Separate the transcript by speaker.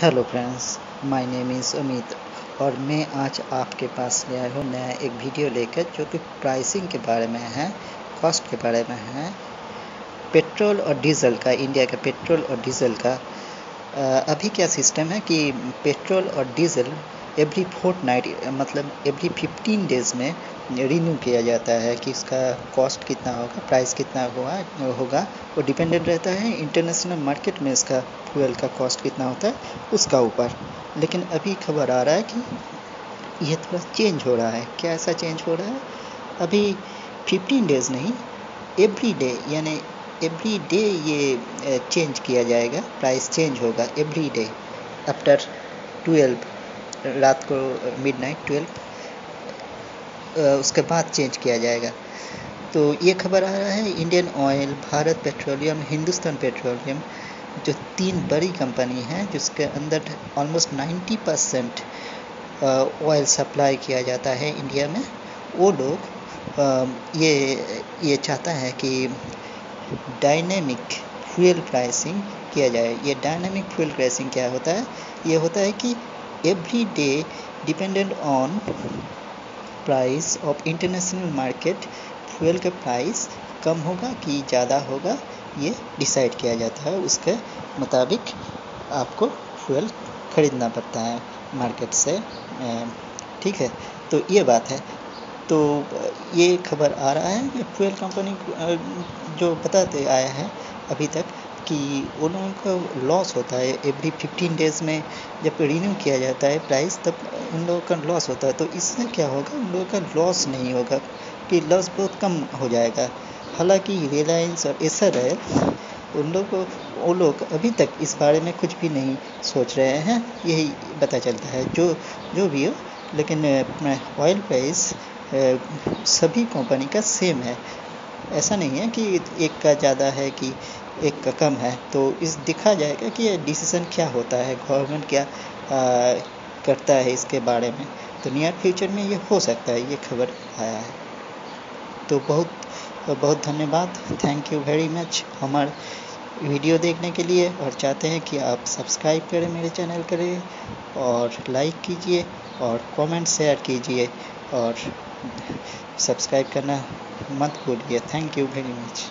Speaker 1: Hello friends my name is Amit और मैं आज आपके पास ले आया हूँ नया एक वीडियो लेकर जो कि प्राइसिंग के बारे में है कॉस्ट के बारे में है। पेट्रोल और डीजल का इंडिया का पेट्रोल और डीजल का अभी क्या सिस्टम है कि पेट्रोल और डीजल एवरी फोर्थ नाइट मतलब एवरी फिफ्टीन डेज़ में रिन्यू किया जाता है कि इसका कॉस्ट कितना होगा प्राइस कितना हुआ, होगा। वो डिपेंडेंट रहता है इंटरनेशनल मार्केट में इसका फ्यूल का कॉस्ट कितना होता है, उसका ऊपर। लेकिन अभी खबर आ रहा है कि यह थोड़ा चेंज हो रहा है। क्या ऐसा चेंज हो रहा है? अभी 15 डेज़ नहीं एवरी डे यानी एवरी डे ये चेंज किया जाएगा प्राइस चेंज होगा एवरी डे आफ्टर 12 रात को मिड नाइट ट्वेल्व उसके बाद चेंज किया जाएगा। तो ये खबर आ रहा है Indian Oil Bharat Petroleum Hindustan Petroleum जो तीन बड़ी कंपनी हैं, जिसके अंदर ऑलमोस्ट 90 परसेंट ऑयल सप्लाई किया जाता है इंडिया में। वो लोग ये ये चाहता है कि डायनेमिक फ्यूल प्राइसिंग किया जाए। ये डायनेमिक फ्यूल प्राइसिंग क्या होता है? ये होता है कि every day dependent on price of international market fuel का प्राइस कम होगा कि ज़्यादा होगा, ये डिसाइड किया जाता है। उसके मुताबिक आपको फ्यूल ख़रीदना पड़ता है मार्केट से ठीक है? तो ये बात है। तो ये खबर आ रहा है कि फ्यूल कंपनी जो बताते आया है अभी तक कि उन लोगों का लॉस होता है एवरी फिफ्टीन डेज़ में जब रिन्यू किया जाता है प्राइस तब उन लोगों का लॉस होता है। तो इससे क्या होगा? उन लोगों का लॉस नहीं होगा, कि लॉस बहुत कम हो जाएगा। हालाँकि रिलायंस और एसर है, उन लोग को वो लोग अभी तक इस बारे में कुछ भी नहीं सोच रहे हैं। यही पता चलता है। जो जो भी हो, लेकिन ऑयल प्राइस सभी कंपनी का सेम है। ऐसा नहीं है कि एक का ज़्यादा है कि एक कम है। तो इस दिखा जाएगा कि ये डिसीज़न क्या होता है? गवर्नमेंट क्या आ, करता है इसके बारे में? तो नियर फ्यूचर में ये हो सकता है ये खबर आया है। तो बहुत बहुत धन्यवाद। थैंक यू वेरी मच हमारे वीडियो देखने के लिए और चाहते हैं कि आप सब्सक्राइब करें मेरे चैनल करें और लाइक कीजिए और कमेंट शेयर कीजिए और सब्सक्राइब करना मत भूलिए। Thank you very much